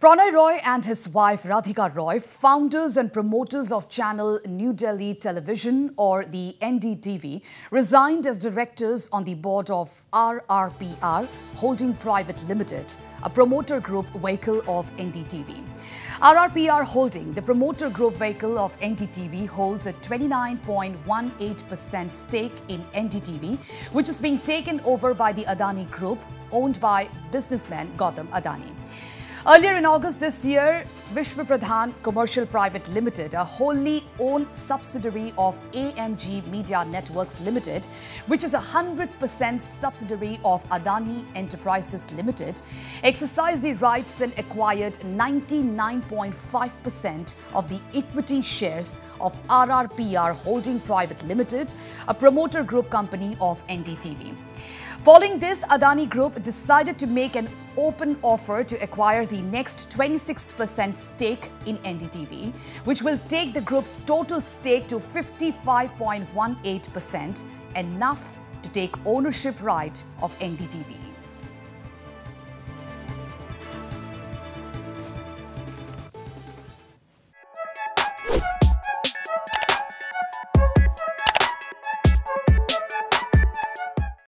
Prannoy Roy and his wife Radhika Roy, founders and promoters of channel New Delhi Television or the NDTV, resigned as directors on the board of RRPR Holding Private Limited, a promoter group vehicle of NDTV. RRPR Holding, the promoter group vehicle of NDTV, holds a 29.18% stake in NDTV, which is being taken over by the Adani Group, owned by businessman Gautam Adani. Earlier in August this year, Vishwa Pradhan Commercial Private Limited, a wholly owned subsidiary of AMG Media Networks Limited, which is a 100% subsidiary of Adani Enterprises Limited, exercised the rights and acquired 99.5% of the equity shares of RRPR Holding Private Limited, a promoter group company of NDTV. Following this, Adani Group decided to make an open offer to acquire the next 26% stake in NDTV, which will take the group's total stake to 55.18%, enough to take ownership right of NDTV.